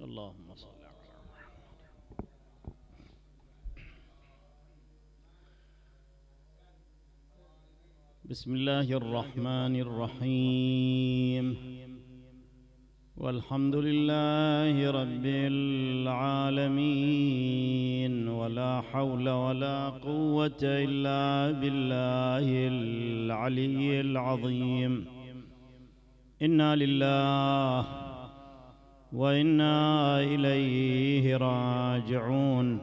اللهم صل على محمد. بسم الله الرحمن الرحيم. والحمد لله رب العالمين ولا حول ولا قوة إلا بالله العلي العظيم. إنا لله وإنا إليه راجعون.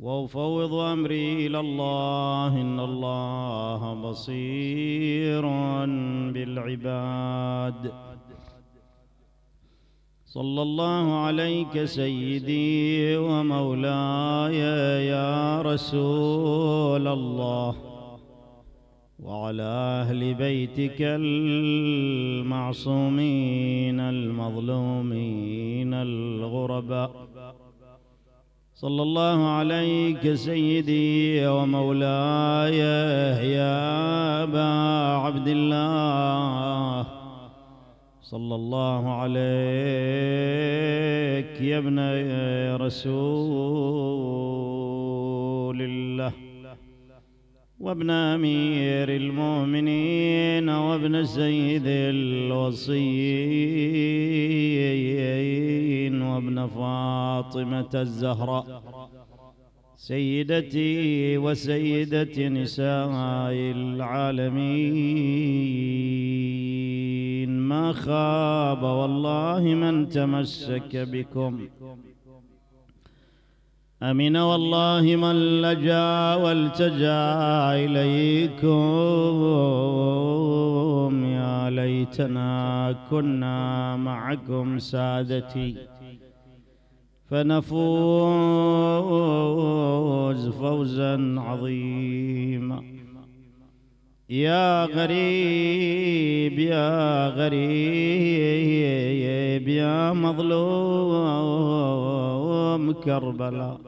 وأفوض أمري إلى الله إن الله بصير بالعباد. صلى الله عليك سيدي ومولاي يا رسول الله وعلى أهل بيتك المعصومين المظلومين الغرباء. صلى الله عليك سيدي ومولاي يا أبا عبد الله. صلى الله عليك يا ابن رسول الله وابن أمير المؤمنين وابن سيد الوصيين وابن فاطمة الزهراء سيدتي وسيدة نساء العالمين. ما خاب والله من تمسك بكم. أمن والله من لجأ والتجأ إليكم. يا ليتنا كنا معكم سادتي. فنفوز فوزا عظيما. يا غريب يا غريب يا مظلوم كربلاء.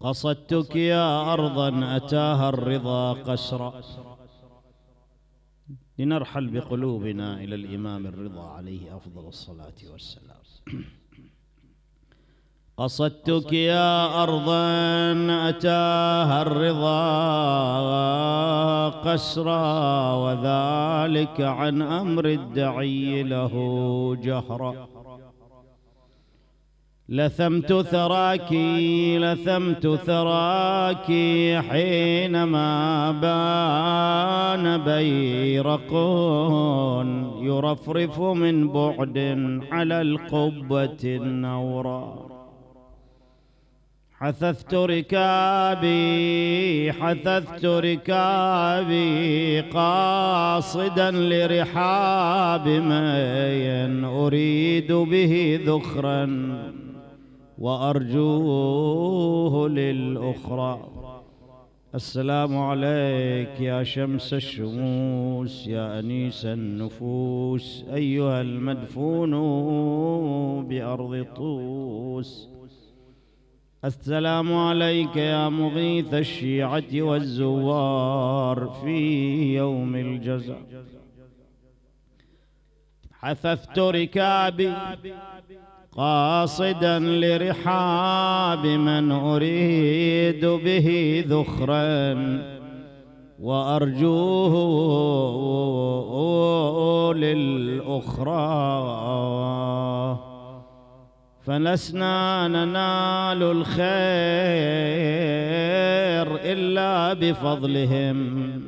قصدتك يا أرضا أتاها الرضا قسرا لنرحل بقلوبنا إلى الإمام الرضا عليه أفضل الصلاة والسلام. قصدتك يا أرضا أتاها الرضا قسرا وذلك عن أمر الدعي له جهرا. لثمت ثراك لثمت ثراك حينما بان بيرق يرفرف من بعد على القبة النورا. حثثت ركابي حثثت ركابي قاصدا لرحاب من أريد به ذخرا. وأرجوه للأخرى. السلام عليك يا شمس الشموس يا أنيس النفوس. أيها المدفون بأرض طوس. السلام عليك يا مغيث الشيعة والزوار في يوم الجزاء. حثثت ركابي قاصدا لرحاب من أريد به ذخرا وأرجوه للأخرى. فلسنا ننال الخير إلا بفضلهم.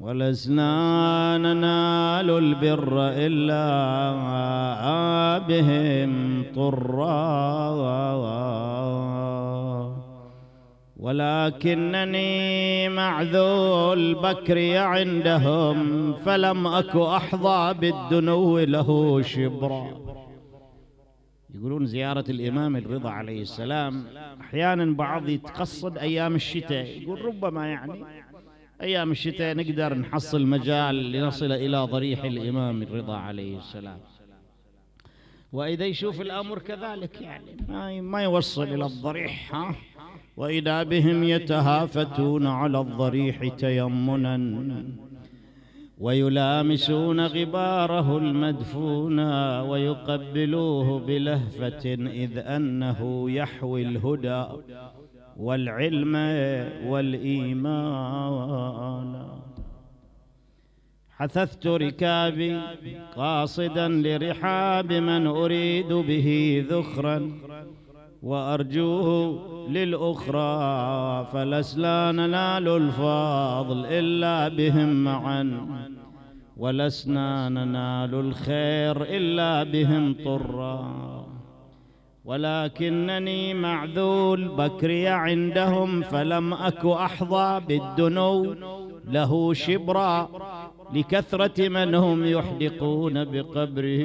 ولسنا ننال البر إلا بهم طرا. ولكنني معذو البكر عندهم فلم أك أحظى بالدنو له شبرا. يقولون زيارة الإمام الرضا عليه السلام أحيانا بعض يتقصد أيام الشتاء يقول ربما يعني أيام الشتاء نقدر نحصل مجال لنصل إلى ضريح الإمام الرضا عليه السلام. وإذا يشوف الأمر كذلك يعني ما يوصل إلى الضريح ها؟ وإذا بهم يتهافتون على الضريح تيمنا ويلامسون غباره المدفون ويقبلوه بلهفة إذ أنه يحوي الهدى. والعلم والإيمان. حثثت ركابي قاصدا لرحاب من أريد به ذخرا وأرجوه للأخرى فلسنا ننال الفضل إلا بهم معا ولسنا ننال الخير إلا بهم طرا. ولكنني معذول. بكري عندهم فلم اك أحظى بالدنو. له شبرا لكثرة من هم يحدقون بقبره.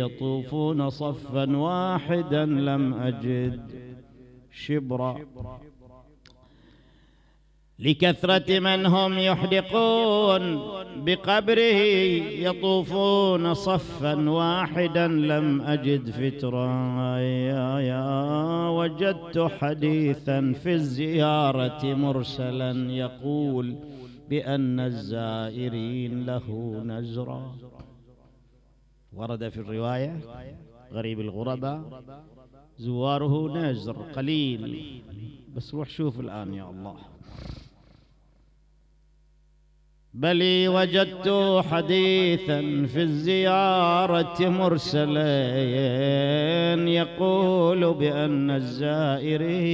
يطوفون صفا واحدا لم أجد شبرا. لكثرة من هم يحدقون بقبره يطوفون صفا واحدا لم أجد فترا يا وجدت حديثا في الزيارة مرسلا يقول بأن الزائرين له نزرا. ورد في الرواية غريب الغرباء زواره نزر قليل. بس روح شوف الآن يا الله. بل وجدت حديثا في الزيارة مرسلين يقول بأن الزائرين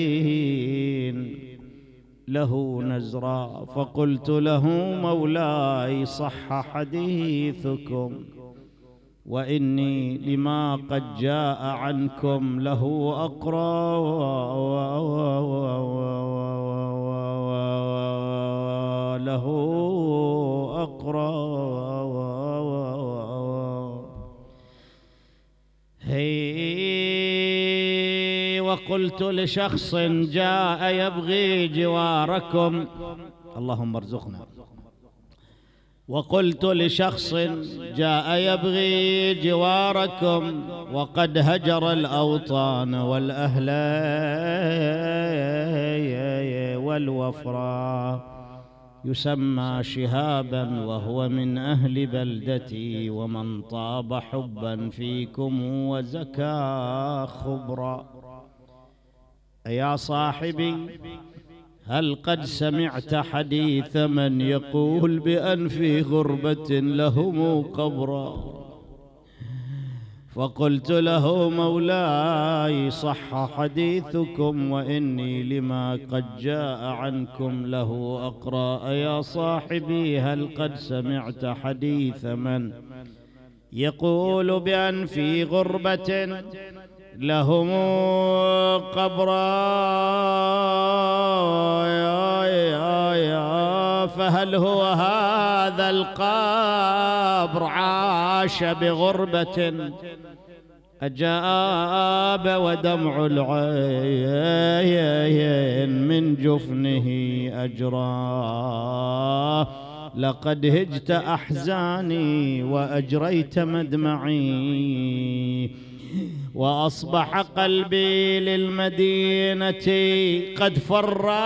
له نزرا فقلت له مولاي صح حديثكم وإني لما قد جاء عنكم له أقرأ له هي وقلت لشخص جاء يبغي جواركم. اللهم ارزقنا. وقلت لشخص جاء يبغي جواركم. وقد هجر الأوطان والاهل والوفرا. يسمى شهابا وهو من أهل بلدتي. ومن طاب حبا فيكم وزكى خبرا. يا صاحبي هل قد سمعت حديث من يقول بأن في غربة لهم قبرا؟ فقلت له مولاي صح حديثكم وإني لما قد جاء عنكم له أقرأ. يا صاحبي هل قد سمعت حديث من يقول بان في غربة لهم قبرا فهل هو هذا القبر؟ عاش بغربة. أجاب ودمع العين من جفنه أجراه لقد هجت أحزاني وأجريت مدمعي. وأصبح قلبي للمدينة قد فرا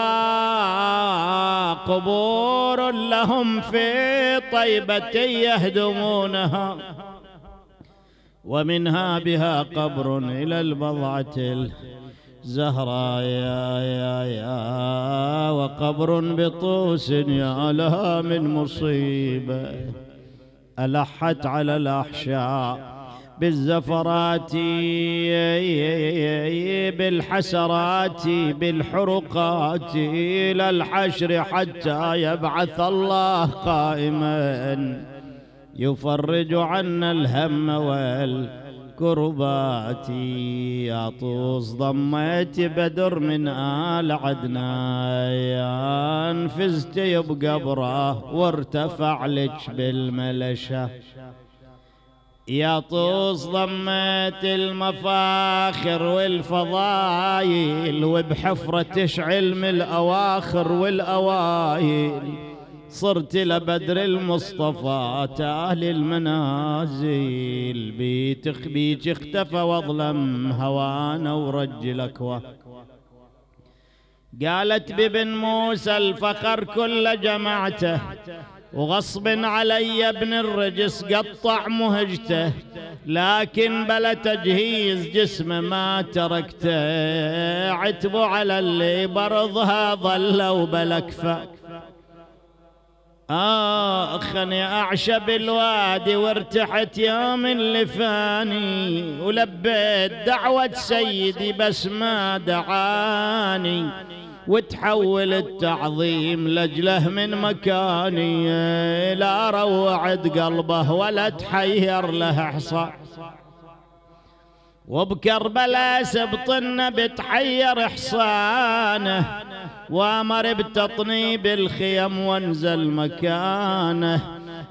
قبور لهم في طيبة يهدمونها. ومنها بها قبر إلى البضعة الزهراء. يا يا يا وقبر بطوس يا لها من مصيبة. ألحت على الأحشاء. بالزفرات بالحسرات بالحرقات إلى الحشر حتى يبعث الله قائما. يفرج عنا الهم والكربات يا طوس ضميت بدر من آل عدنان. فزت بقبره وارتفع لك بالملشة. يا طوس ضمت المفاخر والفضايل وبحفرة تشعل من الأواخر والأوايل صرت لبدر المصطفى تال المنازل. بيتك بيك اختفى واظلم هوانا ورج الأكوى. قالت بابن موسى الفخر كل جمعته. وغصب علي ابن الرجس قطع مهجته لكن بلا تجهيز جسمه ما تركته. عتبوا على اللي برضها ظلوا بلا كفاك آخ أنا أعشب الوادي وارتحت يوم اللي فاني ولبيت دعوة سيدي بس ما دعاني. وتحول التعظيم لجلة من مكاني. لا روعت قلبه ولا تحير له حصى وبكربلاء سبطنا بتحير حصانه وأمر بتطنيب الخيم وانزل مكانه.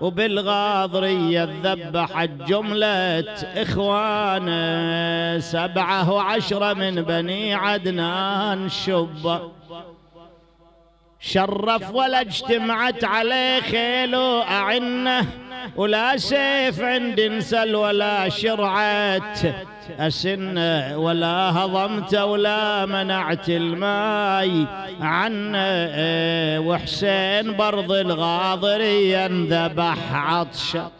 وبالغاضرية ذبحت جملة إخوانه. سبعة وعشرة من بني عدنان شب. شرف ولا اجتمعت عليه خيل أعنة ولا سيف عند انسل ولا شرعت. أسنة ولا هضمت ولا منعت الماي عنه وحسين برض الغاضري انذبح عطشة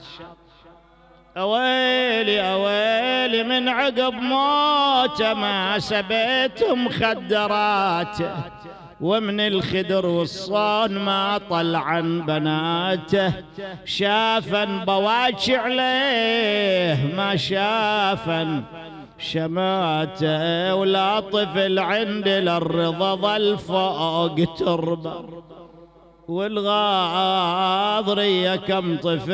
أويلي أويلي من عقب موته ما سبيت مخدراته ومن الخدر والصان ما طلع بناته. شافا بواجع عليه ما شافا شماته. ولا طفل عند الرضا ظل فوق تربة. والغاضرية كم طفل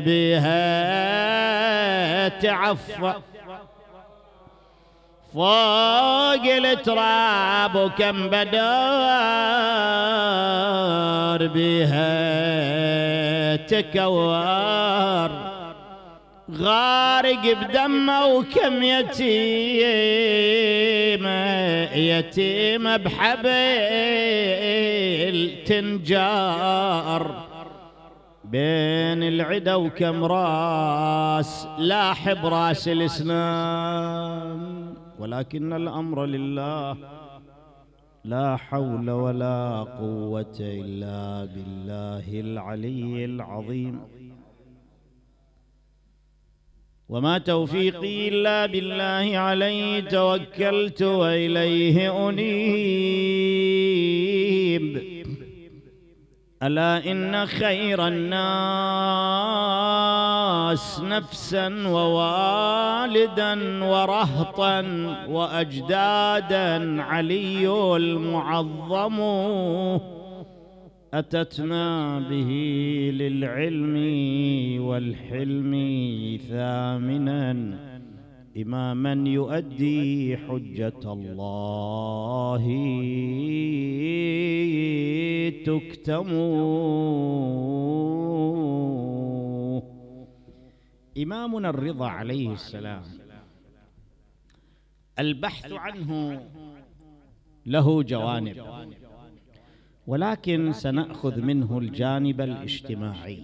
بها تعفى. فوق التراب وكم بدار بها تكوار غارق بدمه وكم يتيم يتيم بحبل تنجار. بين العدا وكم راس لاحب راس الاسلام ولكن الأمر لله. لا حول ولا قوة إلا بالله العلي العظيم. وما توفيقي إلا بالله عليه توكلت وإليه أنيب. ألا إن خير الناس نفسا ووالدا ورهطا واجدادا علي المعظم أتتنا به للعلم والحلم ثامنا إماما يؤدي حجة الله تكتم إمامنا الرضا عليه السلام. البحث عنه له جوانب. ولكن سنأخذ منه الجانب الاجتماعي.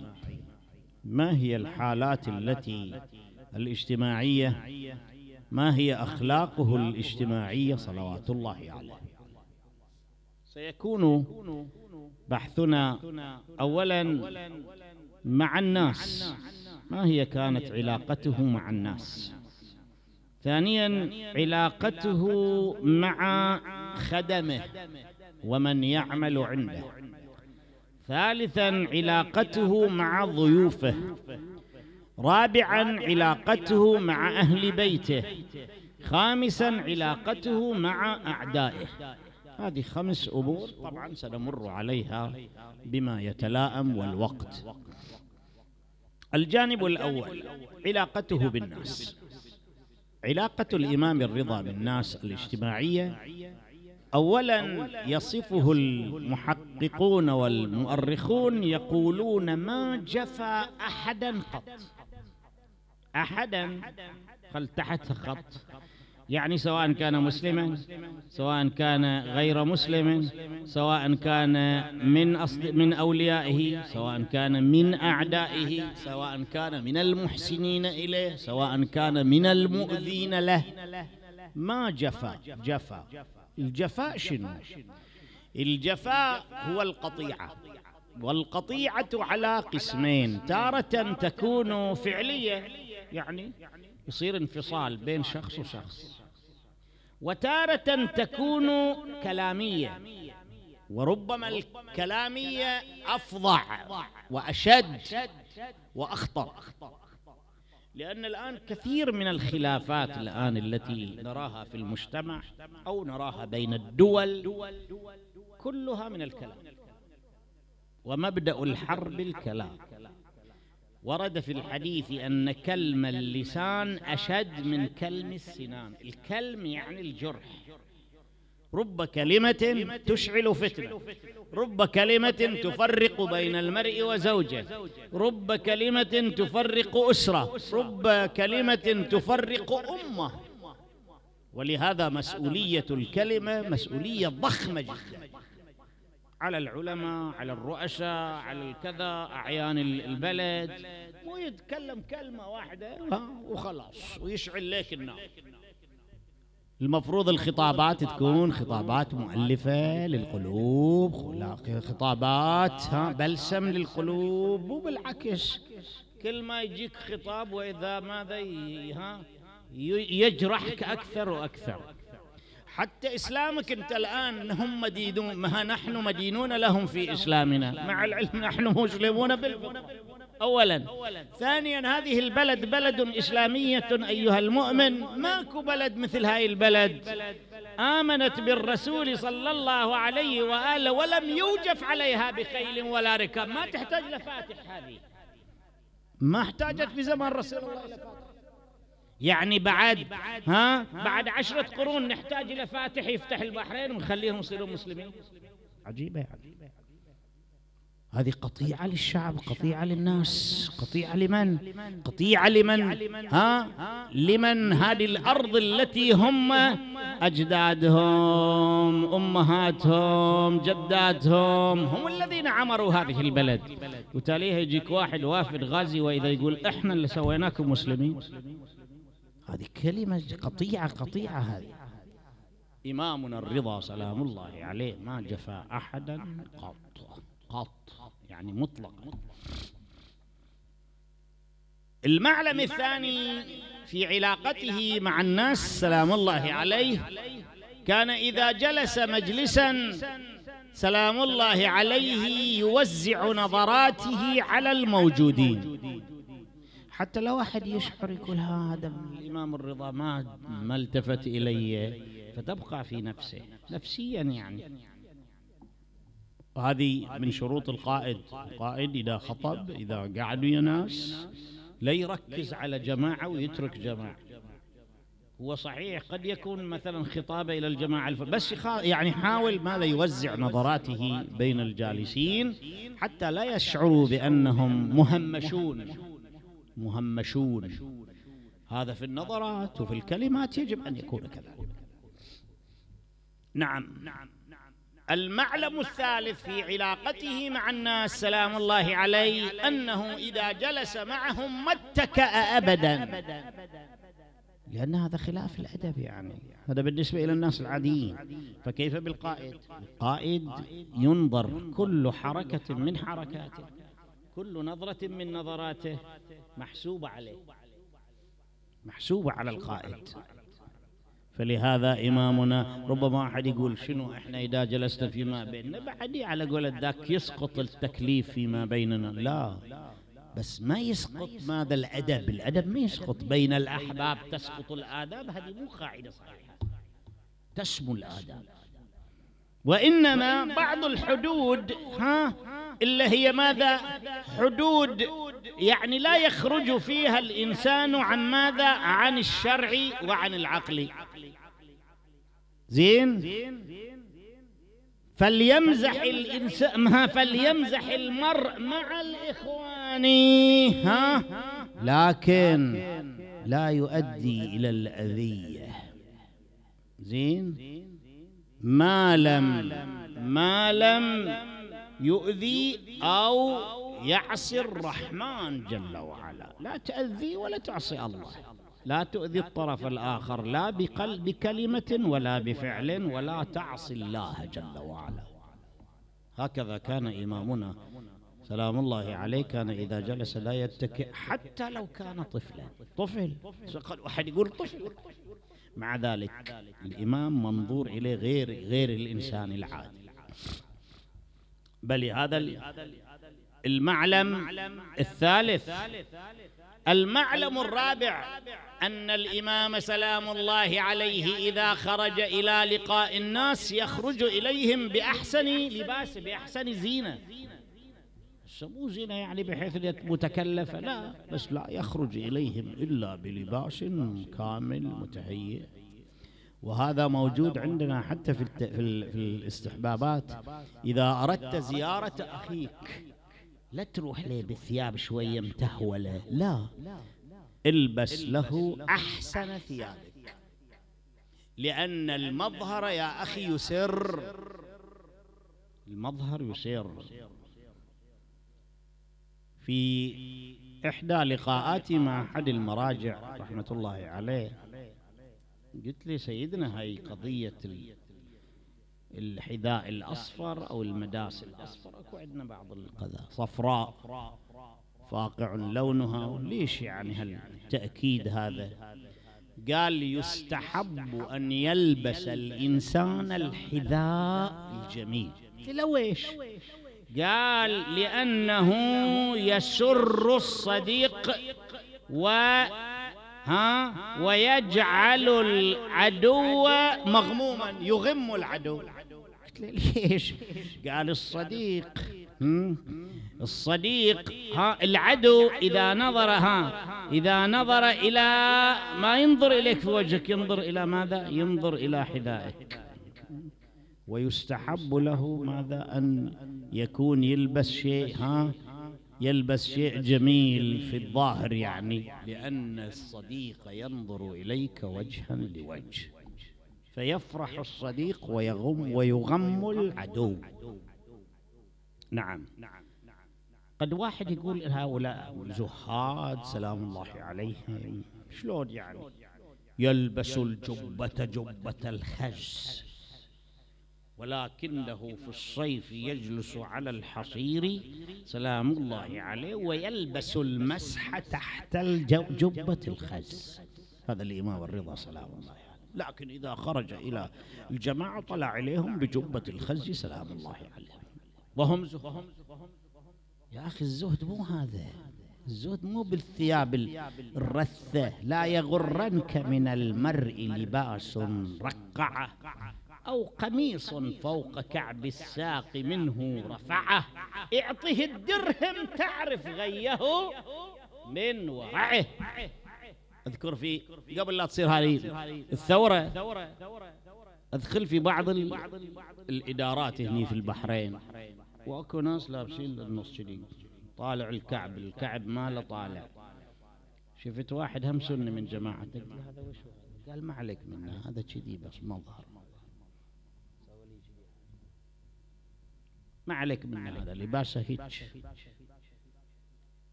ما هي الحالات التي الاجتماعية ما هي أخلاقه الاجتماعية صلوات الله عليه؟ سيكون بحثنا أولا مع الناس ما هي كانت علاقته مع الناس؟ ثانيا علاقته مع خدمه ومن يعمل عنده. ثالثا علاقته مع ضيوفه. رابعا علاقته مع أهل بيته. خامسا علاقته مع أعدائه. هذه خمس أمور طبعا سنمر عليها بما يتلائم والوقت. الجانب الأول علاقته بالناس. علاقة الإمام الرضا بالناس الاجتماعية اولا يصفه المحققون والمؤرخون يقولون ما جفى احدا قط. أحدا خل تحت خط. يعني سواء كان مسلما سواء كان غير مسلم سواء كان من أصل من أوليائه سواء كان من أعدائه سواء كان من المحسنين إليه سواء كان من المؤذين له. ما جفا جفا. الجفاء شنو؟ الجفاء هو القطيعة. والقطيعة على قسمين. تارة تكون فعلية يعني يصير انفصال بين شخص وشخص. وتارة تكون كلامية. وربما الكلامية أفظع وأشد وأخطر. لأن الآن كثير من الخلافات الآن التي نراها في المجتمع أو نراها بين الدول كلها من الكلام. ومبدأ الحرب الكلام. ورد في الحديث أن كلم اللسان أشد من كلم السنان. الكلم يعني الجرح. رب كلمة تشعل فتنة. رب كلمة تفرق بين المرء وزوجه. رب كلمة تفرق أسرة. رب كلمة تفرق أمة. ولهذا مسؤولية الكلمة مسؤولية ضخمة جدا. على العلماء على الرؤساء على الكذا أعيان البلد. مو يتكلم كلمة واحدة وخلاص ويشعل لك النار. المفروض الخطابات تكون خطابات مؤلفة للقلوب خطابات بلسم للقلوب مو بالعكس كل ما يجيك خطاب وإذا ماذا يجرحك أكثر وأكثر. حتى إسلامك أنت الآن هم مدينون ما نحن مدينون لهم في إسلامنا. مع العلم نحن مسلمون بالفطرة أولا. ثانيا هذه البلد بلد إسلامية أيها المؤمن. ماكو بلد مثل هاي البلد. آمنت بالرسول صلى الله عليه وآله ولم يوجف عليها بخيل ولا ركاب. ما تحتاج لفاتح هذه. ما احتاجت في زمان رسول الله. لفاتح يعني بعد ها؟ بعد عشرة قرون نحتاج إلى فاتح يفتح البحرين ونخليهم يصيرون مسلمين. عجيبة يعني هذه قطيعة للشعب قطيعة للناس قطيعة لمن؟ قطيعة لمن؟ ها؟ لمن هذه الأرض التي هم أجدادهم أمهاتهم جداتهم هم الذين عمروا هذه البلد. وتاليها يجيك واحد وافد غازي وإذا يقول إحنا اللي سويناكم مسلمين. هذه كلمة قطيعة قطيعة هذه. إمامنا الرضا سلام الله عليه ما جفى أحدا قط قط يعني مطلقا المعلم الثاني في علاقته مع الناس سلام الله عليه كان إذا جلس مجلسا سلام الله عليه يوزع نظراته على الموجودين. حتى لو واحد يشعر يقول هذا الإمام الرضا ما ما التفت إلي فتبقى في نفسه نفسيا يعني. وهذه من شروط القائد. القائد إذا خطب إذا قعد ويا ناس لا يركز على جماعة ويترك جماعة. هو صحيح قد يكون مثلا خطابه إلى الجماعة الف... بس يعني حاول ماذا يوزع نظراته بين الجالسين حتى لا يشعروا بأنهم مهمشون. مهمشون. هذا في النظرات وفي الكلمات يجب أن يكون كذلك. نعم. المعلم الثالث في علاقته مع الناس سلام الله عليه أنه إذا جلس معهم ما اتكأ ابدا. لأن هذا خلاف الأدب يعني هذا بالنسبة إلى الناس العاديين. فكيف بالقائد؟ القائد ينظر كل حركة من حركاته. كل نظرة من نظراته محسوبة عليه محسوبة على القائد. فلهذا إمامنا ربما أحد يقول شنو إحنا إذا جلسنا فيما بيننا؟ بعدي على قول ذاك يسقط التكليف فيما بيننا. لا بس ما يسقط ماذا الأدب؟ الأدب ما يسقط. بين الأحباب تسقط الآداب هذه مو قاعدة صحيحة. تسمو الآداب. وإنما بعض الحدود ها؟ إلا هي ماذا؟ حدود. يعني لا يخرج فيها الإنسان عن ماذا؟ عن الشرع وعن العقل. زين؟ فليمزح الإنسان فليمزح المرء مع الإخوان. ها؟ لكن لا يؤدي إلى الأذية. زين؟ ما لم ما لم يؤذي أو يعصي الرحمن جل وعلا. لا تأذي ولا تعصي الله. لا تؤذي الطرف الآخر. لا بقل بكلمة ولا بفعل ولا تعصي الله جل وعلا. هكذا كان إمامنا. سلام الله عليه. كان إذا جلس لا يتكئ حتى لو كان طفلا. طفل. واحد يقول طفل. مع ذلك الإمام منظور إليه غير غير الإنسان العادي. بل هذا المعلم الثالث. المعلم الرابع أن الإمام سلام الله عليه إذا خرج إلى لقاء الناس يخرج إليهم بأحسن لباس بأحسن زينة. مو زينة يعني بحيث متكلفة لا بس لا يخرج إليهم إلا بلباس كامل متهيئ. وهذا موجود عندنا حتى في, في الاستحبابات. إذا أردت زيارة أخيك لا تروح له بثياب شوية متهولة. لا. البس له أحسن ثيابك. لأن المظهر يا أخي يسر. المظهر يسر. في إحدى لقاءاتي مع أحد المراجع رحمة الله عليه قلت لي سيدنا هاي قضية الحذاء الأصفر أو المداس الأصفر أكو عندنا بعض القذا صفراء فاقع لونها ليش يعني هالتأكيد هذا؟ قال يستحب أن يلبس الإنسان الحذاء الجميل. لو إيش قال لأنه يسر الصديق و ها ويجعل العدو مغموما يغم العدو. ليش؟ قال الصديق. الصديق. ها العدو إذا نظر ها إذا نظر إلى ما ينظر إليك في وجهك ينظر إلى ماذا؟ ينظر إلى حذائك. ويستحب له ماذا؟ أن يكون يلبس شيء ها يلبس شيء جميل في الظاهر يعني. لأن الصديق ينظر إليك وجها لوجه. فيفرح الصديق ويغم ويغم العدو. نعم. قد واحد يقول هؤلاء زهاد سلام الله عليهم. شلون يعني؟ يلبس الجبة جبة الخز ولكنه في الصيف يجلس على الحصير سلام الله عليه ويلبس المسح تحت جبة الخز. هذا الإمام الرضا سلام الله عليه. لكن إذا خرج إلى الجماعة طلع عليهم بجبة الخز سلام الله عليه. وهم زهد يا أخي الزهد مو هذا. الزهد مو بالثياب الرثة. لا يغرنك من المرء لباس رقعة. أو قميص فوق كعب الساق منه رفعه. اعطه الدرهم تعرف غيه من ورعه. أذكر في قبل لا تصير هذه الثورة أدخل في بعض الإدارات هني في البحرين. وأكو ناس لابسين النص كذي طالع الكعب الكعب ماله طالع. شفت واحد هم سني من جماعتك هذا وش قال ما عليك منه هذا كذي بس مظهر ما عليك من هذا لباسه هيك.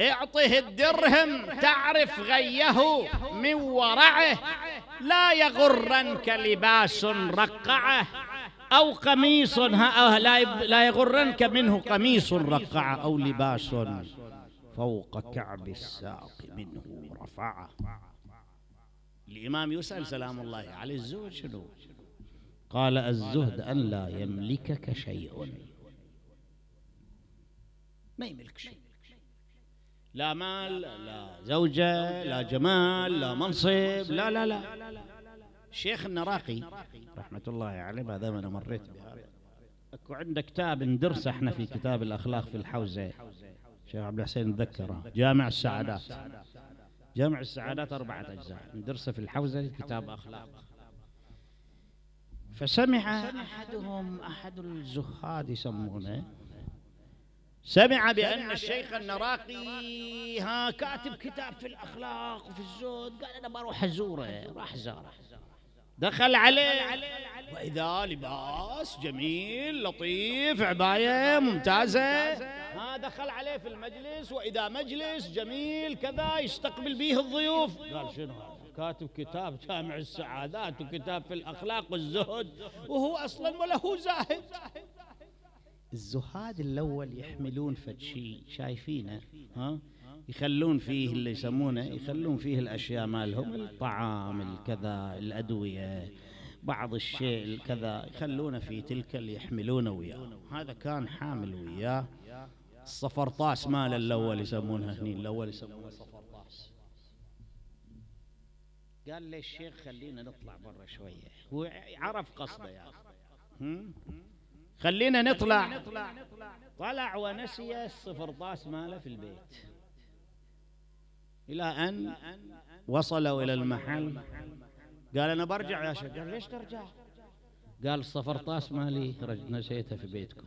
اعطه الدرهم تعرف غيه من ورعه لا يغرنك لباس رقعه. أو قميص ها لا يغرنك منه قميص رقعه أو لباس فوق كعب الساق منه رفعه. الإمام يسأل سلام الله عليه الزوج شنو؟ قال الزهد أن لا يملكك شيء. ما يملك شيء. لا مال لا زوجة لا جمال لا منصب لا لا لا الشيخ النراقي رحمة الله عليه ما دام أنا مريت بهذا. أكو عنده كتاب ندرسه إحنا في كتاب الأخلاق في الحوزة. شيخ عبد الحسين تذكره جامع السعادات. جامع السعادات أربعة أجزاء. ندرسه في الحوزة كتاب أخلاق. فسمع أحدهم أحد الزهاد يسمونه. سمع بأن الشيخ النراقي ها كاتب كتاب في الأخلاق وفي الزهد. قال أنا بروح أزوره راح زاره دخل عليه. وإذا لباس جميل لطيف عباية ممتازة. ها دخل عليه في المجلس. وإذا مجلس جميل كذا يستقبل به الضيوف. قال شنو هذا؟ كاتب كتاب جامع السعادات وكتاب في الأخلاق والزهد وهو أصلا ولا هو زاهد. الزهاد الأول يحملون فد شيء شايفينه ها؟ يخلون فيه اللي يسمونه يخلون فيه الأشياء مالهم الطعام الكذا الأدوية بعض الشيء الكذا يخلونه في تلك اللي يحملونه وياه. هذا كان حامل وياه. الصفرطاس مال الأول يسمونها هني الأول يسمونه صفرطاس. قال لي الشيخ خلينا نطلع برا شوية. هو عرف قصده يا أخي. خلينا نطلع. طلع ونسي الصفرطاس ماله في البيت. إلى أن وصلوا إلى المحل. قال أنا برجع يا شيخ. قال ليش ترجع؟ قال الصفرطاس مالي نسيته في بيتكم.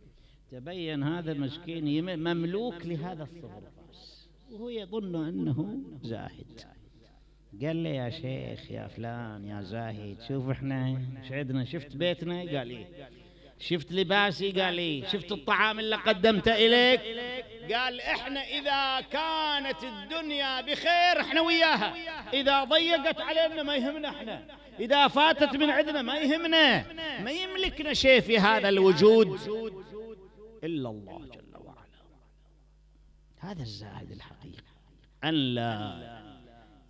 تبين هذا مسكين مملوك لهذا الصفرطاس وهو يظن أنه زاهد. قال لي يا شيخ يا فلان يا زاهد شوف إحنا شعدنا شفت بيتنا قال إيه شفت لباسي قال إيه شفت الطعام اللي قدمته اليك قال إحنا اذا كانت الدنيا بخير إحنا وياها اذا ضيقت علينا ما يهمنا إحنا اذا فاتت من عندنا ما يهمنا ما يملكنا شيء في هذا الوجود الا الله جل وعلا هذا الزاهد الحقيقي ان لا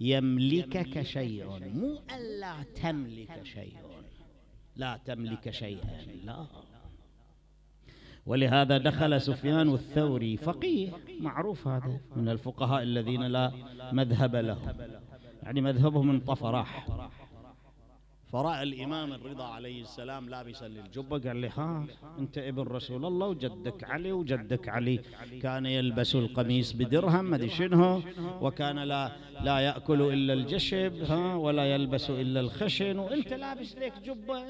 يملكك شيء. مو أن لا تملك شيء. لا تملك شيئا. لا. ولهذا دخل سفيان الثوري فقيه. معروف هذا. من الفقهاء الذين لا مذهب لهم. يعني مذهبهم انطفى راح فرأى الإمام الرضا عليه السلام لابسا للجبة قال لي ها أنت ابن رسول الله وجدك علي وجدك علي. كان يلبس القميص بدرهم ما شنو وكان لا لا يأكل إلا الجشب ها ولا يلبس إلا الخشن. وأنت لابس لك جبة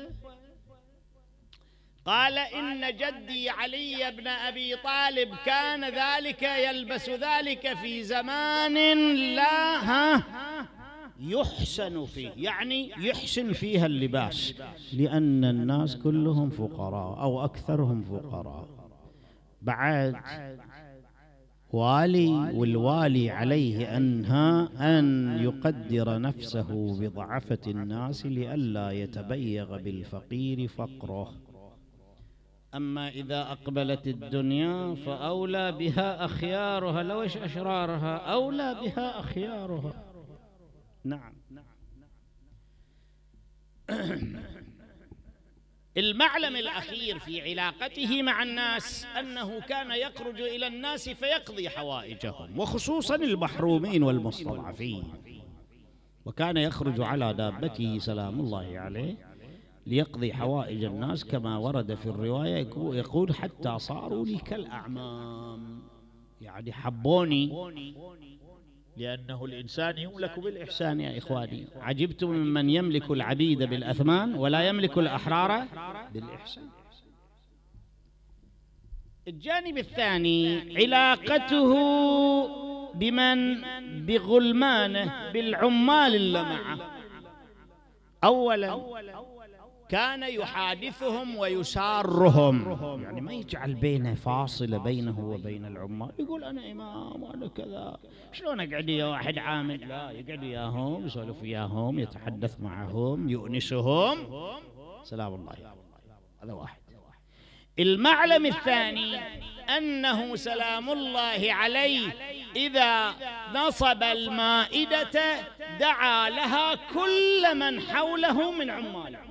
قال إن جدي علي بن أبي طالب كان ذلك يلبس ذلك في زمان لا ها؟ يحسن فيه يعني يحسن فيها اللباس لأن الناس كلهم فقراء أو أكثرهم فقراء. بعد والي والوالي عليه أنها أن يقدر نفسه بضعفة الناس لئلا يتبيغ بالفقير فقره. أما إذا أقبلت الدنيا فأولى بها أخيارها لو إيش أشرارها؟ أولى بها أخيارها. نعم. المعلم الأخير في علاقته مع الناس أنه كان يخرج إلى الناس فيقضي حوائجهم وخصوصا المحرومين والمستضعفين. وكان يخرج على دابته سلام الله عليه ليقضي حوائج الناس كما ورد في الرواية يقول حتى صاروا لي كالأعمام. يعني حبوني. لأنه الإنسان يملك بالإحسان يا إخواني. عجبتم ممن يملك العبيد بالأثمان ولا يملك الأحرار بالإحسان. الجانب الثاني علاقته بمن؟ بغلمانه بالعمال اللي معه أولا. كان يحادثهم ويسارهم. يعني ما يجعل بينه فاصلة بينه وبين العمال. يقول أنا إمام وأنا كذا. شلون أقعد يا واحد عامل؟ لا يقعد وياهم يسولف وياهم يتحدث معهم يؤنسهم. سلام الله هذا واحد. المعلم الثاني أنه سلام الله عليه إذا نصب المائدة دعا لها كل من حوله من عماله.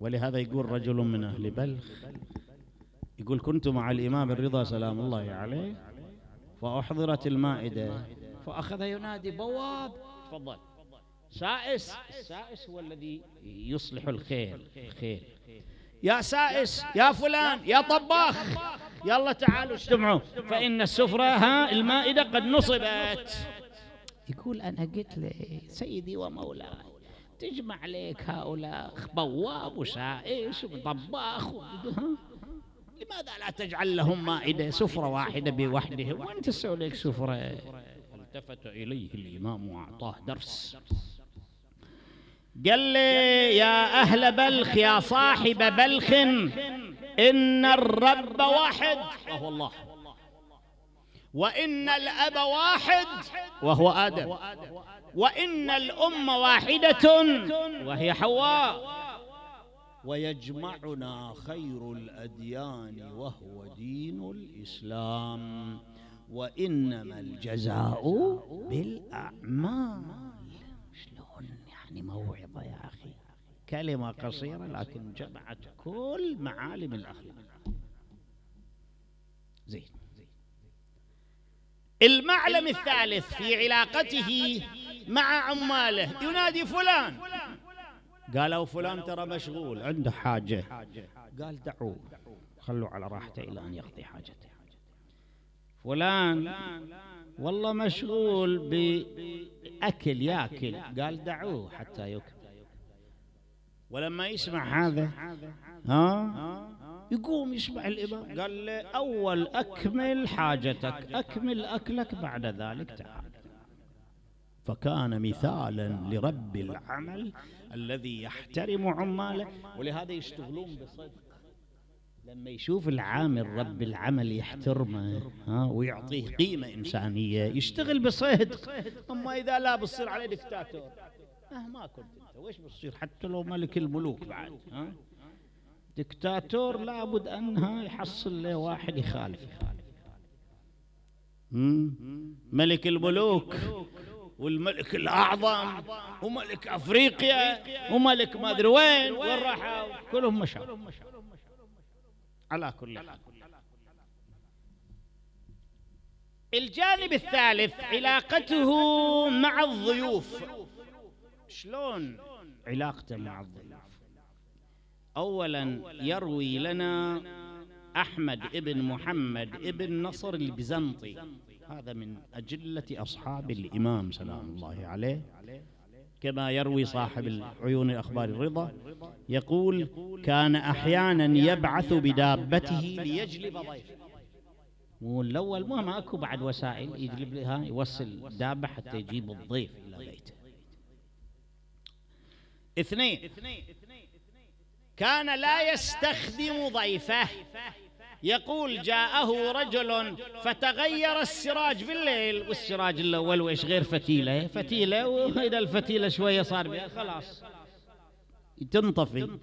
ولهذا يقول رجل من أهل بلخ يقول كنت مع الإمام الرضا سلام الله عليه فأحضرت المائدة. فأخذ ينادي بواب تفضل. سائس. السائس هو الذي يصلح الخير. الخير يا سائس يا فلان يا طباخ. يلا تعالوا اجتمعوا. فإن السفرة ها المائدة قد نصبت. يقول أنا قلت له سيدي ومولاي. تجمع عليك هؤلاء بواب وسائس وطباخ لماذا لا تجعل لهم مائدة سفرة واحدة بوحدهم وأنت تسوي لك سفرة. التفت إليه الإمام وأعطاه درس. قال لي يا أهل بلخ يا صاحب بلخ إن الرب واحد. وهو الله. وإن الأب واحد وهو آدم. وإن الأم واحدة. وهي حواء. ويجمعنا خير الأديان وهو دين الإسلام. وإنما الجزاء بالأعمال. شلون؟ يعني موعظة يا أخي. كلمة قصيرة لكن جمعت كل معالم الأخلاق. زين. المعلم الثالث في علاقته مع عماله ينادي فلان. قالوا فلان ترى مشغول عنده حاجة. قال دعوه خلوا على راحته إلى أن يقضي حاجته. فلان والله مشغول بأكل ياكل. قال دعوه حتى يكل ولما يسمع هذا ها؟ يقوم يسمع الإمام. قال له أول أكمل حاجتك أكمل أكلك بعد ذلك تعال. فكان مثالا لرب العمل الذي يحترم عماله ولهذا يشتغلون بصدق. لما يشوف العامل رب العمل يحترمه ها ويعطيه قيمة إنسانية يشتغل بصدق. أما إذا لا بصير عليه دكتاتور مهما كنت أنت وش بتصير حتى لو ملك الملوك بعد ها؟ دكتاتور لابد أنها يحصل له واحد يخالف. ملك الملوك والملك الأعظم وملك أفريقيا وملك ما أدري وين وين راحوا؟ كلهم مشوا. على كل حال. الجانب الثالث علاقته مع الضيوف. شلون؟ علاقته مع الضيوف. اولا يروي لنا أحمد ابن محمد ابن نصر البيزنطي. هذا من أجلة أصحاب الإمام سلام الله عليه. كما يروي صاحب العيون الأخبار الرضا يقول كان أحيانا يبعث بدابته ليجلب ضيفه. والاول ما ماكو بعد وسائل يجلب لها يوصل دابة حتى يجيب الضيف إلى بيته. اثنين كان لا يستخدم ضيفه. يقول جاءه رجل فتغير السراج بالليل والسراج الأول ويش غير فتيلة؟ فتيلة وإذا الفتيلة شوية صار بها خلاص. تنطفي.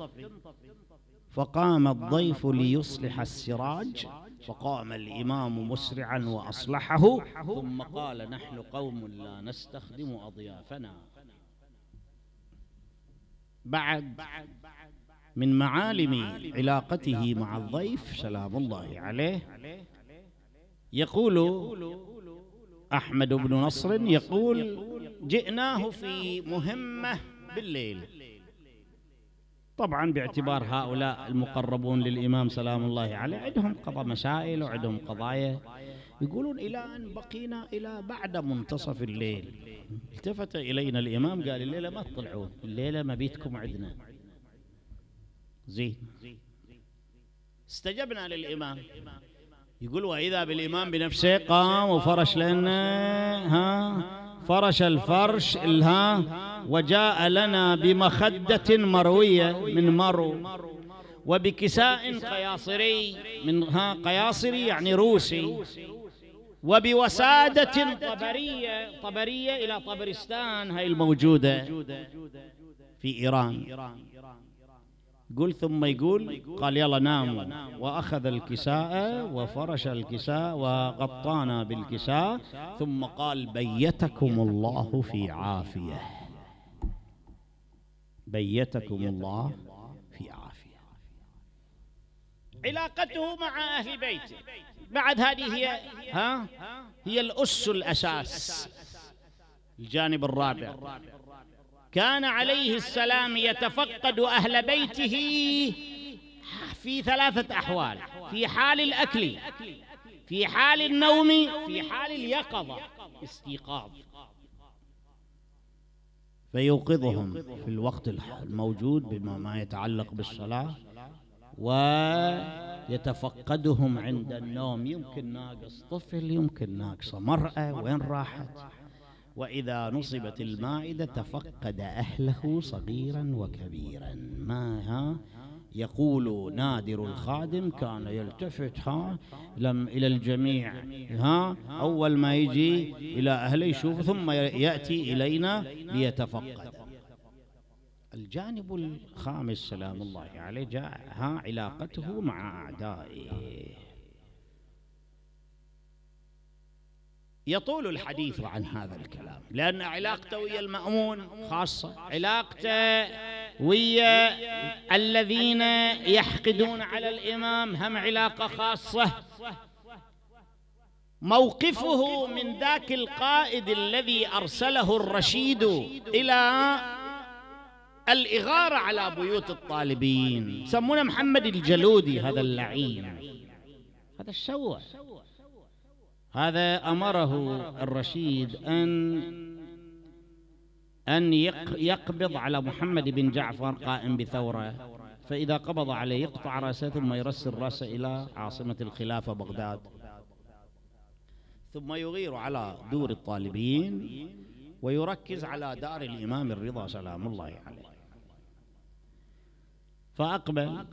فقام الضيف ليصلح السراج. فقام الإمام مسرعا وأصلحه. ثم قال نحن قوم لا نستخدم أضيافنا. بعد من معالم علاقته مع الضيف سلام الله عليه. يقول أحمد بن نصر يقول جئناه في مهمة بالليل. طبعا باعتبار هؤلاء المقربون للإمام سلام الله عليه عندهم قضاء مسائل وعندهم قضايا. يقولون إلى أن بقينا إلى بعد منتصف الليل. التفت إلينا الإمام قال الليلة ما تطلعون الليلة مبيتكم عندنا. زين استجبنا للإمام. يقول وإذا بالإمام بنفسه قام وفرش لنا ها فرش الفرش الها وجاء لنا بمخدة مروية من مرو وبكساء قياصري من ها قياصري يعني روسي وبوسادة طبرية طبرية إلى طبرستان هاي الموجودة في إيران. قل ثم يقول قال يلا ناموا وأخذ الكساء وفرش الكساء وغطانا بالكساء ثم قال بيتكم الله في عافية. بيتكم الله في عافية. علاقته مع أهل بيته بعد هذه هي ها؟ هي الأس الأساس. الجانب الرابع. كان عليه السلام يتفقد أهل بيته في ثلاثة أحوال في حال الأكل في حال النوم في حال اليقظة استيقاظ. فيوقظهم في الوقت الموجود بما ما يتعلق بالصلاة ويتفقدهم عند النوم. يمكن ناقص طفل يمكن ناقصة مرأة وين راحت؟ وإذا نصبت المائدة تفقد أهله صغيرا وكبيرا. ما ها؟ يقول نادر الخادم كان يلتفت ها لم إلى الجميع. ها؟ أول ما يجي إلى أهله يشوف ثم يأتي إلينا ليتفقد. الجانب الخامس سلام الله عليه جاء ها علاقته مع أعدائه. يطول الحديث عن هذا الكلام لأن علاقته ويا المأمون خاصة علاقته ويا الذين يحقدون على الإمام هم علاقة خاصة. موقفه من ذاك القائد الذي أرسله الرشيد إلى الإغارة على بيوت الطالبين يسمونه محمد الجلودي هذا اللعين هذا السوى هذا أمره الرشيد أن أن يقبض على محمد بن جعفر قائم بثورة فإذا قبض عليه يقطع رأسه ثم يرسل راسه إلى عاصمة الخلافة بغداد. ثم يغير على دور الطالبين ويركز على دار الإمام الرضا سلام الله عليه. فأقبل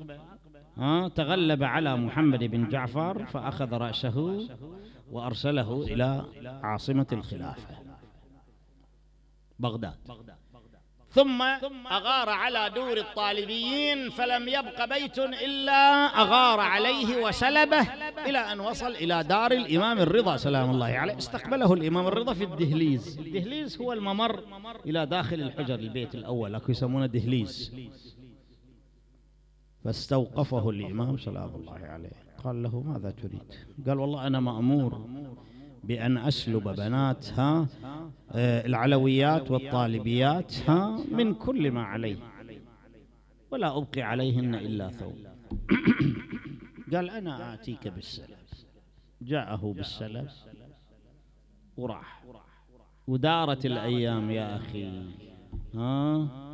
ها تغلب على محمد بن جعفر فأخذ رأسه وأرسله إلى عاصمة الخلافة بغداد. ثم أغار على دور الطالبيين فلم يبق بيت إلا أغار عليه وسلبه إلى أن وصل إلى دار الإمام الرضا سلام الله عليه. استقبله الإمام الرضا في الدهليز. الدهليز هو الممر إلى داخل الحجر البيت الأول أكو يسمونه دهليز. فاستوقفه الإمام سلام الله عليه. قال له ماذا تريد؟ قال والله أنا مأمور بأن أسلب بنات ها آه، العلويات والطالبيات ها من كل ما عليه ولا أبقي عليهن إلا ثوب. قال أنا آتيك بالسلب. جاءه بالسلب وراح. ودارت الأيام يا أخي ها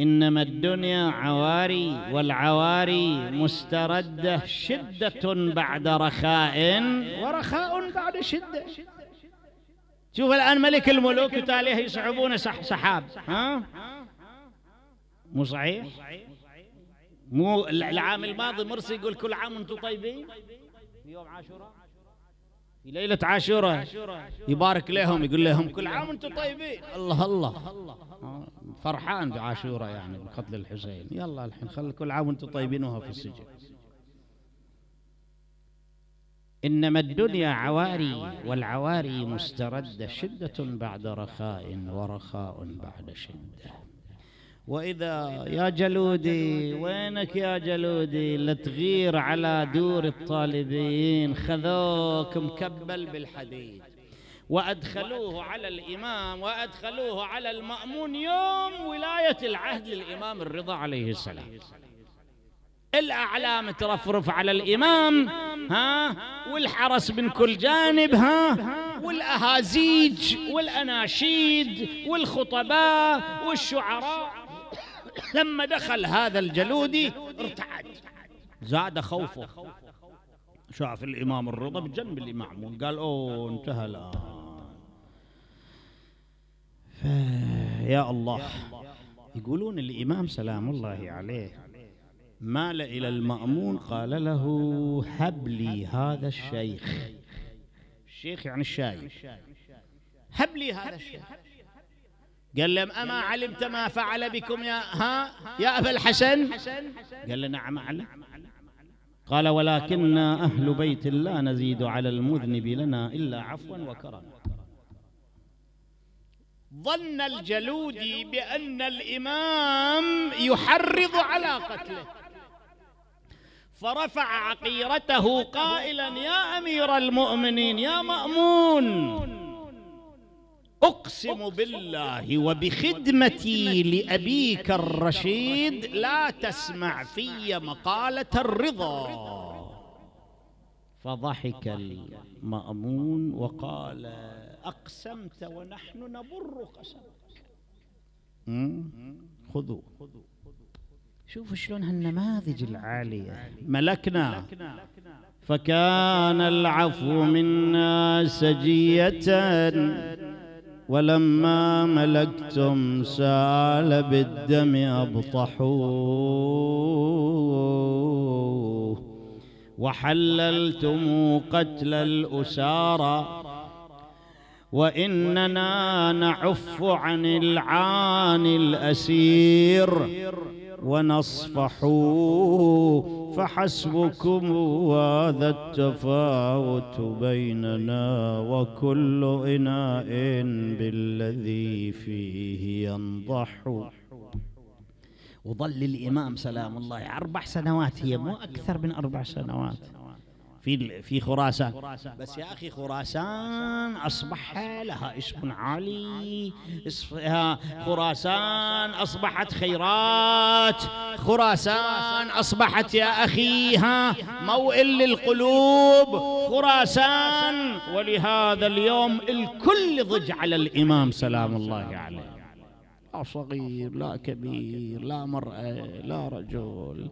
إنما الدنيا عواري والعواري مستردة شدة بعد رخاء. ورخاء بعد شدة. شوف الآن ملك الملوك وتاليه يصعبون سحاب. ها؟ مو صحيح؟ مو العام الماضي مرسي يقول كل عام وأنتم طيبين؟ في يوم عاشوراء. في ليلة عاشوراء. يبارك لهم يقول لهم كل عام وأنتم طيبين. الله الله. فرحان بعاشوراء يعني بقتل الحسين. يلا الحين خل كل عام وأنتم طيبين وهو في السجن. إنما الدنيا عواري والعواري مستردة شدة بعد رخاء ورخاء بعد شدة. وإذا يا جلودي وينك يا جلودي؟ لتغير على دور الطالبين. خذوك مكبل بالحديد. وأدخلوه على الإمام وأدخلوه على المأمون يوم ولاية العهد للإمام الرضا عليه السلام. الأعلام ترفرف على الإمام ها؟ والحرس من كل جانب ها؟ والأهازيج والأناشيد والخطباء والشعراء. لما دخل هذا الجلودي ارتعد. زاد خوفه. شاف الإمام الرضا بجنب الإمام قال أوه انتهى الآن. يا الله. يقولون الإمام سلام الله عليه. مال إلى المأمون قال له هب لي هذا الشيخ. الشيخ يعني الشايخ هب لي هذا الشيخ. قال لهم أما علمت ما فعل بكم يا ها يا أبا الحسن؟ قال له نعم أعلم. قال ولكننا أهل بيت لا نزيد على المذنب لنا إلا عفوا وكرما. ظن الجلودي بأن الإمام يحرض على قتله. فرفع عقيرته قائلا يا أمير المؤمنين يا مأمون. أقسم بالله وبخدمتي لأبيك الرشيد لا تسمع في مقالة الرضا. فضحك المأمون وقال أقسمت ونحن نبر قسمك. خذوا. شوفوا شلون هالنماذج العالية. ملكنا. فكان العفو منا سجية. ولما ملكتم سال بالدم أبطحوه وحللتم قتل الأسارى وإننا نعف عن العان الأسير ونصفح فحسبكم هذا التفاوت بيننا وكل إناء بالذي فيه ينضح. وظل الإمام سلام الله أربع سنوات هي مو أكثر من أربع سنوات. في في خراسان. بس يا أخي خراسان أصبح لها اسم عالي. خراسان أصبحت خيرات. خراسان أصبحت يا أخي ها موئل للقلوب. خراسان ولهذا اليوم الكل ضج على الإمام سلام الله عليه. لا صغير لا كبير لا مرأة لا رجل.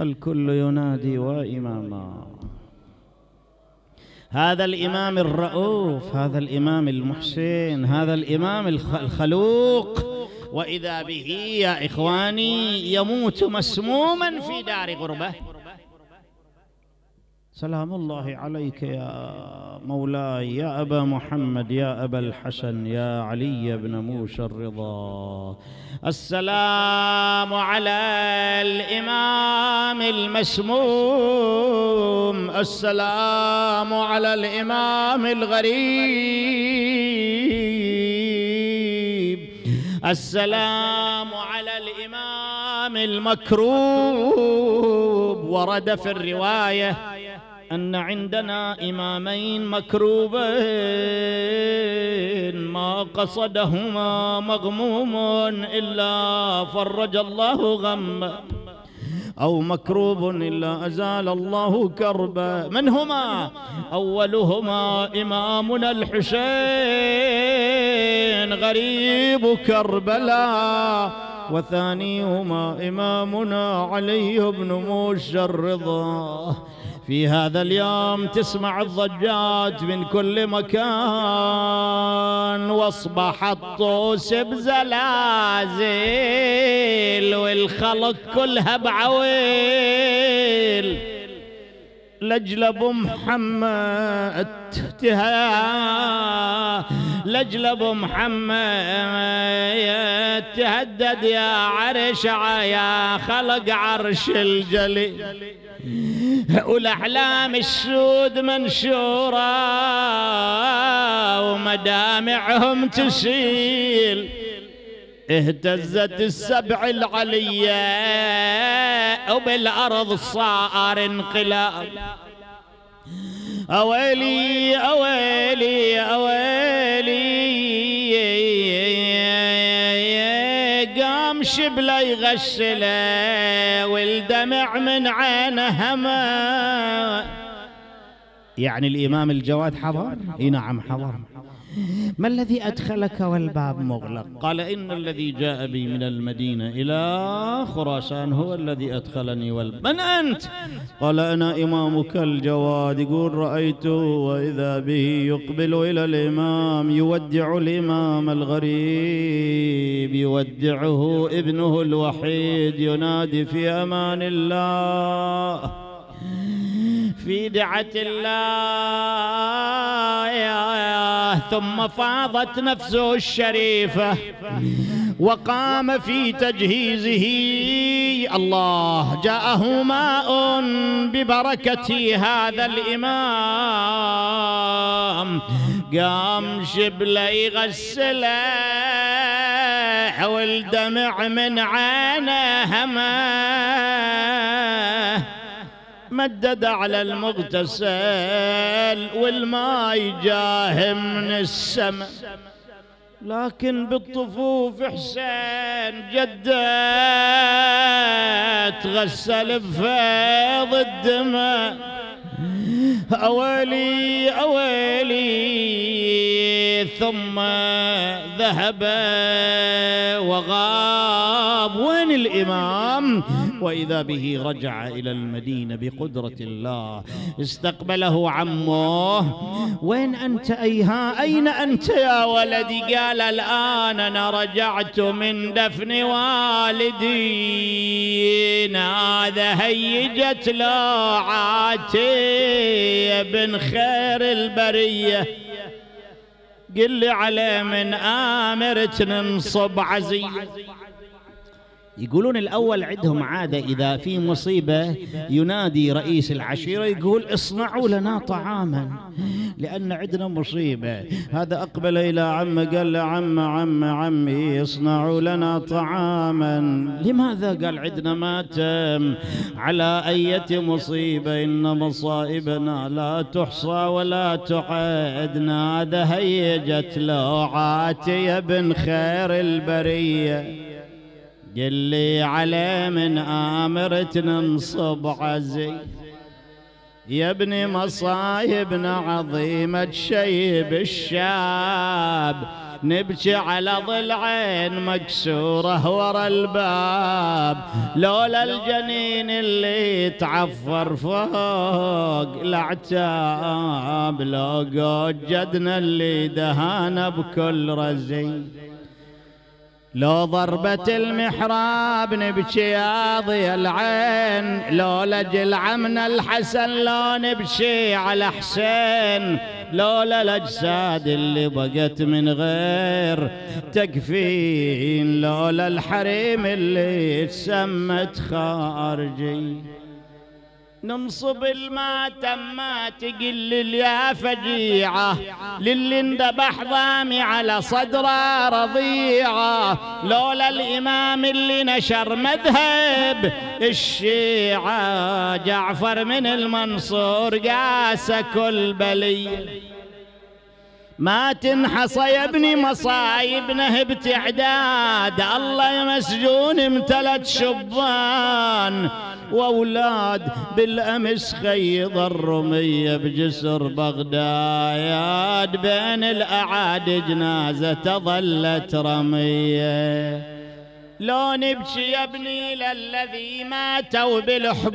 الكل ينادي وإماما. هذا الإمام الرؤوف هذا الإمام المحسن هذا الإمام الخلوق. وإذا به يا إخواني يموت مسموما في دار غربة. سلام الله عليك يا مولاي يا أبا محمد يا أبا الحسن يا علي بن موسى الرضا. السلام على الإمام المسموم. السلام على الإمام الغريب. السلام على الإمام المكروب. ورد في الرواية أن عندنا إمامين مكروبين ما قصدهما مغموم إلا فرج الله غمه أو مكروب إلا أزال الله كربا من هما أولهما إمامنا الحسين غريب كربلاء وثانيهما إمامنا علي بن موسى الرضا في هذا اليوم تسمع الضجات من كل مكان وأصبح الطوس بزلازل والخلق كلها بعويل. لجل أبو محمد تها لجل أبو محمد تهدد يا عرش يا خلق عرش الجلي والأحلام السود منشورة ومدامعهم تسيل اهتزت السبع العلية وبالأرض صار انقلاب. أويلي أويلي أويلي. قام شبله يغسله والدمع من عينه ما يعني الإمام الجواد حضر؟ إي نعم حضر ما الذي أدخلك والباب مغلق؟ قال إن الذي جاء بي من المدينة إلى خراسان هو الذي أدخلني والباب من أنت؟ قال أنا إمامك الجواد يقول رأيته وإذا به يقبل إلى الإمام يودع الإمام الغريب يودعه ابنه الوحيد ينادي في أمان الله. في دعة الله ثم فاضت نفسه الشريفة وقام في تجهيزه. الله جاءه ماء ببركة هذا الإمام. قام شبله يغسله والدمع من عينه مدد على المغتسل والماء جاه من السماء لكن بالطفوف حسين جده تغسل بفيض الدماء. أويلي أويلي ثم ذهب وغاب. وين الإمام؟ وإذا به رجع إلى المدينة بقدرة الله. استقبله عمه. وين أنت أيها؟ أين أنت يا ولدي? قال الآن أنا رجعت من دفن والدي هذا هيجت لاعاتي يا ابن خير البرية. قل لي عليه من آمر تنصب عزيز يقولون الأول عندهم عادة إذا في مصيبة ينادي رئيس العشيرة يقول اصنعوا لنا طعاما لأن عندنا مصيبة. هذا أقبل إلى عمه قال له عم عم عمي اصنعوا لنا طعاما. لماذا؟ قال عندنا ماتم على أية مصيبة إن مصائبنا لا تحصى ولا تعد هذا هيجت لوعاتي يا ابن خير البرية. قل لي من آمرة ننصب عزي. يا ابني مصايبنا عظيمة شيب الشاب. نبكي على ضلعين مكسورة ورا الباب. لولا الجنين اللي تعفر فوق الأعتاب لو جدنا اللي دهانا بكل رزي. لو ضربة المحراب نبكي يا ضي العين لو لجل عمنا الحسن لو نبكي على حسين. لولا الاجساد اللي بقت من غير تكفين لولا الحريم اللي تسمت خارجي ننصب الماتم ما تقل يا فجيعة للي اندبح ضامي على صدره رضيعة. لولا الإمام اللي نشر مذهب الشيعة جعفر من المنصور قاس كل بلية. ما تنحصى يا ابني مصايبنا بتعداد الله مسجون امتلت شبان. وأولاد بالأمس خيض الرمية بجسر بغداد. بين الاعادي جنازة ظلت رمية. لو نبكي يا ابني للذي ماتوا بالحبوس.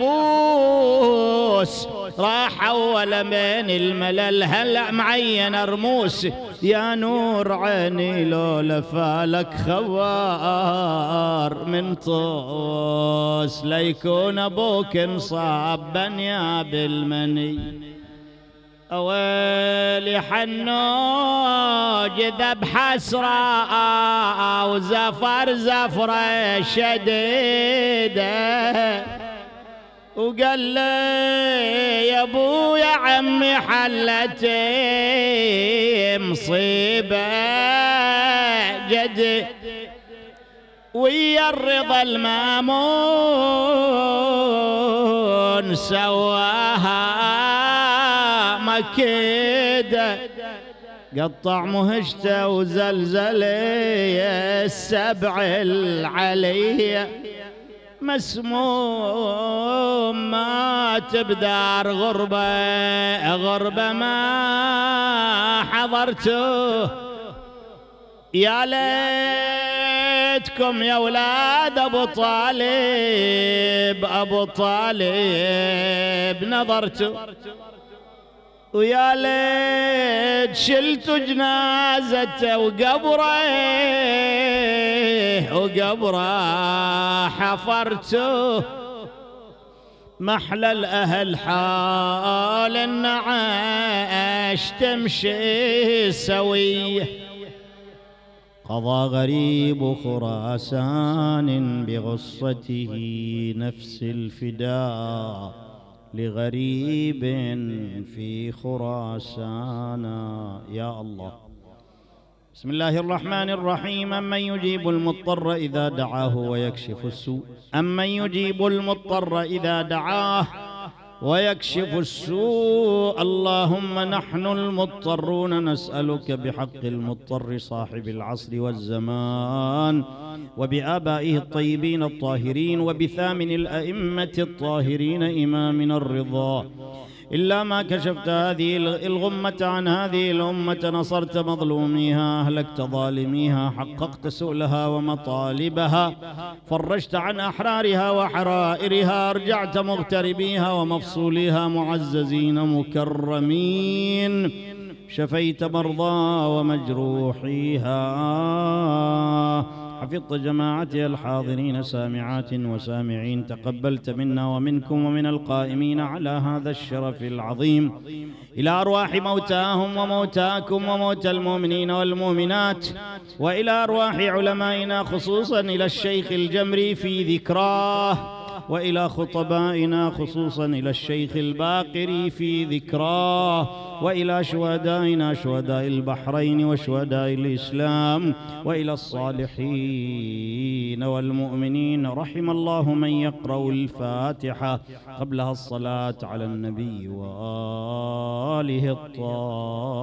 راحوا من الملل هلا معين رموس؟ يا نور عيني لو لفالك خوار من طوس. ليكون أبوك انصاب يا بالمني. ويلي حنوج ذب حسرة وزفر زفرة شديدة وقال لي يا ابو يا عمي حلتي مصيبة جد ويا الرضا المامون سواها. كيده قطع مهجته وزلزل السبع العلية مسموم مات بدار غربة غربة ما حضرته. يا ليتكم يا ولاد أبو طالب أبو طالب نظرتوا ويا ليت شلت جنازته وقبره وقبره حفرته. محلى الأهل حال النعاش تمشي سوية. قضى غريب خراسان بغصته نفس الفداء. لغريب في خراسان يا الله. بسم الله الرحمن الرحيم. أمن يجيب المضطر إذا دعاه ويكشف السوء. أمن يجيب المضطر إذا دعاه ويكشف السوء. اللهم نحن المضطرون نسألك بحق المضطر صاحب العصر والزمان وبآبائه الطيبين الطاهرين وبثامن الأئمة الطاهرين إمامنا الرضا. إلا ما كشفت هذه الغمة عن هذه الأمة نصرت مظلوميها أهلكت ظالميها حققت سؤلها ومطالبها فرجت عن أحرارها وحرائرها أرجعت مغتربيها ومفصوليها معززين مكرمين شفيت مرضى ومجروحيها. حفظت جماعتي الحاضرين سامعات وسامعين تقبلت منا ومنكم ومن القائمين على هذا الشرف العظيم. إلى أرواح موتاهم وموتاكم وموتى المؤمنين والمؤمنات وإلى أرواح علمائنا خصوصا إلى الشيخ الجمري في ذكراه. وإلى خطبائنا خصوصا إلى الشيخ الباقري في ذكراه وإلى شهدائنا شهداء البحرين وشهداء الإسلام وإلى الصالحين والمؤمنين. رحم الله من يقرأ الفاتحة قبلها الصلاة على النبي وآله الطاهرين.